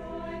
is mine.